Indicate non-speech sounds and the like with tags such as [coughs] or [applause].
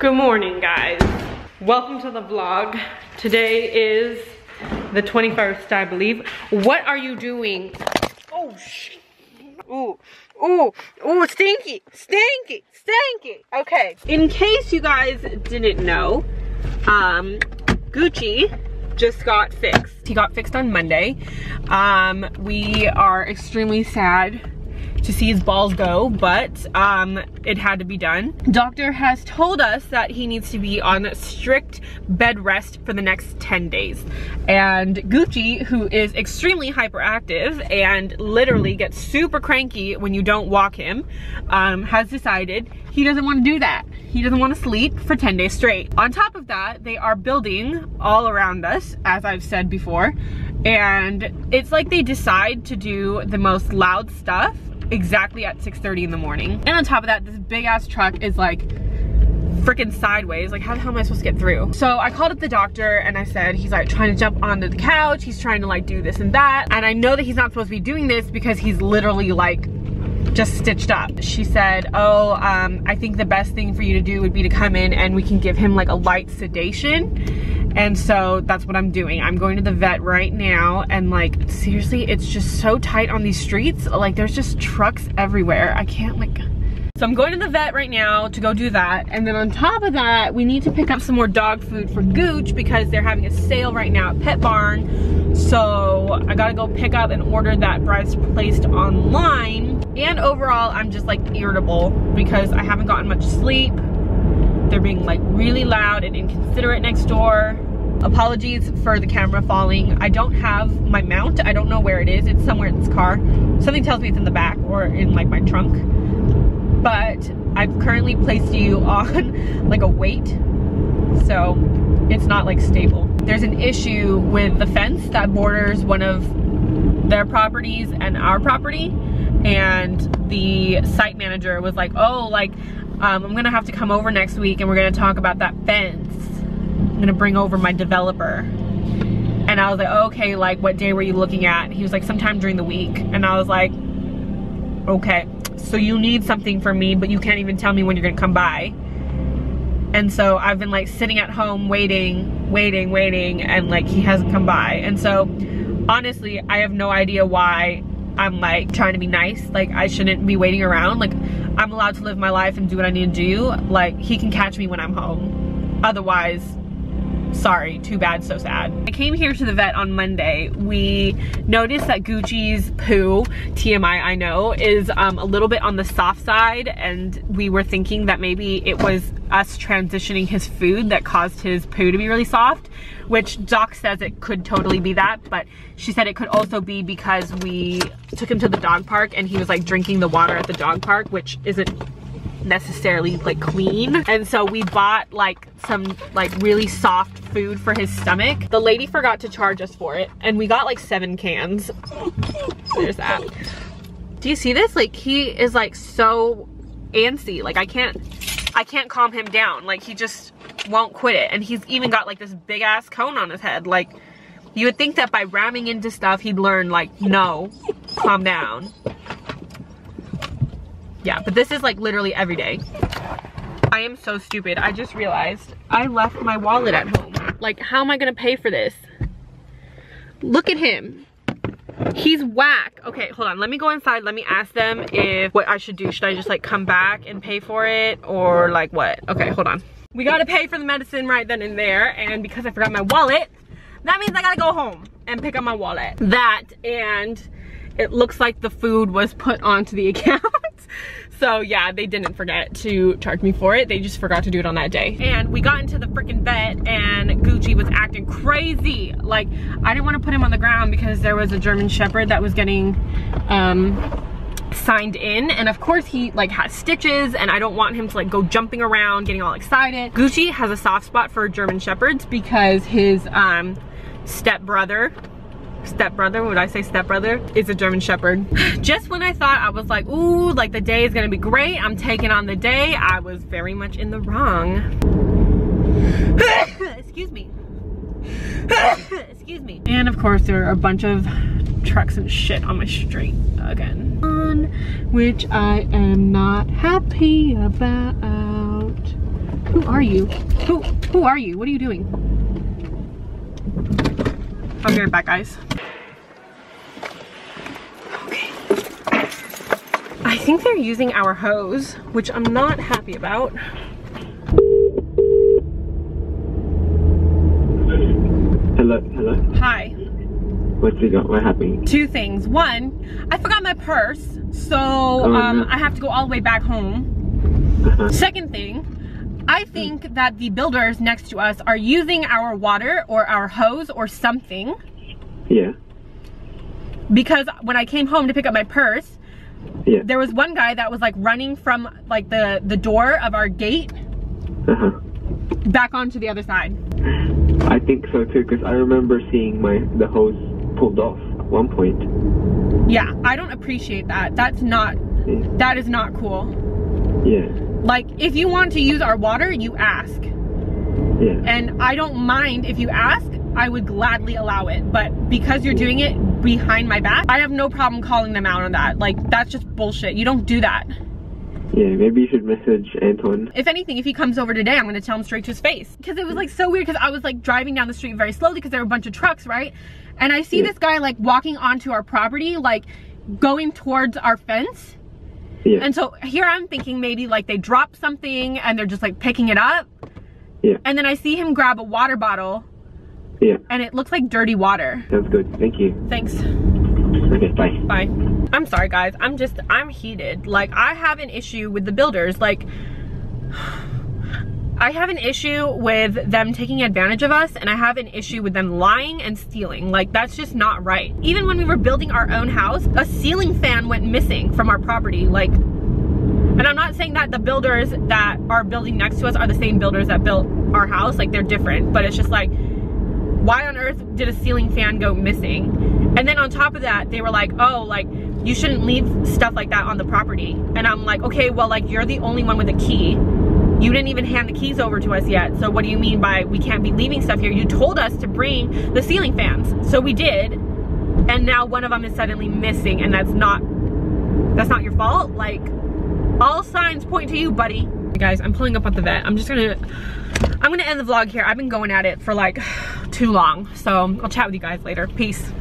Good morning, guys. Welcome to the vlog. Today is the 21st, I believe. What are you doing? Oh, shit. Ooh, ooh, ooh, stinky, stinky, stinky. Okay, in case you guys didn't know, um, Gucci just got fixed. He got fixed on Monday. Um, we are extremely sad to see his balls go, but um, it had to be done. Doctor has told us that he needs to be on strict bed rest for the next 10 days. And Gucci, who is extremely hyperactive and literally gets super cranky when you don't walk him, um, has decided he doesn't want to do that. He doesn't want to sleep for 10 days straight. On top of that, they are building all around us, as I've said before, and it's like they decide to do the most loud stuff exactly at 6.30 in the morning. And on top of that, this big ass truck is like freaking sideways. Like how the hell am I supposed to get through? So I called up the doctor and I said, he's like trying to jump onto the couch. He's trying to like do this and that. And I know that he's not supposed to be doing this because he's literally like just stitched up. She said, oh, um, I think the best thing for you to do would be to come in and we can give him like a light sedation. And so that's what I'm doing. I'm going to the vet right now and like, seriously, it's just so tight on these streets. Like there's just trucks everywhere. I can't like, so I'm going to the vet right now to go do that. And then on top of that, we need to pick up some more dog food for Gooch because they're having a sale right now at Petbarn. So I gotta go pick up and order that Bryce placed online. And overall, I'm just like irritable because I haven't gotten much sleep. They're being like really loud and inconsiderate next door. Apologies for the camera falling. I don't have my mount. I don't know where it is. It's somewhere in this car. Something tells me it's in the back or in like my trunk. But I've currently placed you [laughs] on like a weight. So it's not like stable. There's an issue with the fence that borders one of their properties and our property. And the site manager was like, oh, like, um, I'm gonna have to come over next week and we're gonna talk about that fence. I'm gonna bring over my developer. And I was like, okay, like what day were you looking at? He was like, sometime during the week. And I was like, okay. So you need something from me, but you can't even tell me when you're gonna come by. And so I've been like sitting at home waiting, waiting, waiting, and like he hasn't come by. And so honestly, I have no idea why I'm like trying to be nice. Like I shouldn't be waiting around. Like I'm allowed to live my life and do what I need to do. Like he can catch me when I'm home. Otherwise, sorry, too bad, so sad. I came here to the vet on Monday. We noticed that Gucci's poo, TMI I know, is um, a little bit on the soft side and we were thinking that maybe it was us transitioning his food that caused his poo to be really soft, which Doc says it could totally be that, but she said it could also be because we took him to the dog park and he was like drinking the water at the dog park, which isn't necessarily like clean. And so we bought like some like really soft food for his stomach. The lady forgot to charge us for it and we got like seven cans. There's that. Do you see this? Like he is like so antsy. Like i can't i can't calm him down. Like he just won't quit it. And he's even got like this big ass cone on his head. Like you would think that by ramming into stuff he'd learn like no calm down yeah, but this is like literally every day. I am so stupid. I just realized I left my wallet at home. Like, how am I gonna pay for this? Look at him. He's whack. Okay, hold on. Let me go inside. Let me ask them if what I should do. Should I just like come back and pay for it or like what? Okay, hold on. We gotta pay for the medicine right then and there. And because I forgot my wallet, that means I gotta go home and pick up my wallet. That and it looks like the food was put onto the [laughs] account. So yeah, they didn't forget to charge me for it. They just forgot to do it on that day. And we got into the freaking vet and Gucci was acting crazy. Like, I didn't want to put him on the ground because there was a German Shepherd that was getting, um, signed in and of course he like has stitches and I don't want him to like go jumping around getting all excited. Gucci has a soft spot for German Shepherds because his um, step brother stepbrother, would I say stepbrother, is a German Shepherd. [sighs] Just when I thought I was like, ooh, like the day is gonna be great, I'm taking on the day, I was very much in the wrong. [coughs] Excuse me. [coughs] Excuse me. And of course there are a bunch of trucks and shit on my street again. Which I am not happy about. Who are you? Who who are you? What are you doing? I'll be right back, guys. Okay. I think they're using our hose, which I'm not happy about. Hello, hello. Hi. What's you got? What happened? Two things. One, I forgot my purse, so Oh, um, no. I have to go all the way back home. Uh-huh. Second thing, I think that the builders next to us are using our water or our hose or something Yeah, because when I came home to pick up my purse, yeah. there was one guy that was like running from like the the door of our gate Uh-huh. back onto the other side. I think so too, because I remember seeing my the hose pulled off at one point. Yeah, I don't appreciate that. That's not Yeah. that is not cool. Yeah, Like if you want to use our water, you ask. yeah. And I don't mind if you ask, I would gladly allow it. But because you're doing it behind my back, I have no problem calling them out on that. Like that's just bullshit. You don't do that. Yeah, maybe you should message Anton. If anything, if he comes over today, I'm gonna tell him straight to his face. Because it was like so weird because I was like driving down the street very slowly because there were a bunch of trucks, right? And I see Yeah. this guy like walking onto our property, like going towards our fence. Yeah, And so here I'm thinking maybe like they dropped something and they're just like picking it up. yeah, And then I see him grab a water bottle yeah. and it looks like dirty water. Sounds good. Thank you. Thanks. Okay, bye. Bye. I'm sorry guys, I'm just, I'm heated. Like I have an issue with the builders. Like I have an issue with them taking advantage of us and I have an issue with them lying and stealing. Like that's just not right. Even when we were building our own house, a ceiling fan went missing from our property. Like, and I'm not saying that the builders that are building next to us are the same builders that built our house. Like they're different, but it's just like, why on earth did a ceiling fan go missing? And then on top of that, they were like, oh, like, you shouldn't leave stuff like that on the property. And I'm like, okay, well, like, you're the only one with a key. You didn't even hand the keys over to us yet. So what do you mean by we can't be leaving stuff here? You told us to bring the ceiling fans. So we did. And now one of them is suddenly missing and that's not, that's not your fault. Like, all signs point to you, buddy. Guys, I'm pulling up at the vet. I'm just gonna, I'm gonna end the vlog here. I've been going at it for like [sighs] too long. So I'll chat with you guys later. Peace.